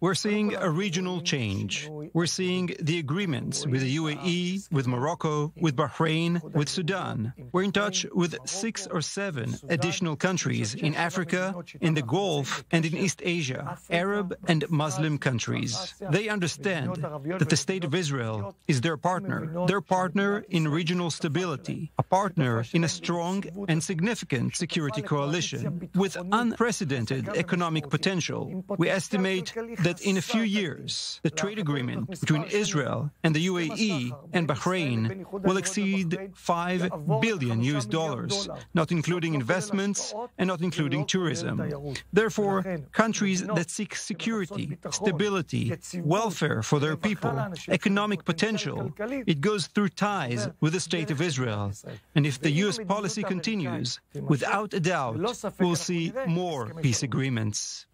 We're seeing a regional change. We're seeing the agreements with the UAE, with Morocco, with Bahrain, with Sudan. We're in touch with six or seven additional countries in Africa, in the Gulf, and in East Asia, Arab and Muslim countries. They understand that the State of Israel is their partner, their partner in regional stability, a partner in a strong and significant security coalition with unprecedented economic potential. We estimate that in a few years, the trade agreement between Israel and the UAE and Bahrain will exceed 5 billion US dollars, not including investments and not including tourism. Therefore, countries that seek security, stability, welfare for their people, economic potential, it goes through ties with the State of Israel. And if the US policy continues, without a doubt, we'll see more peace agreements.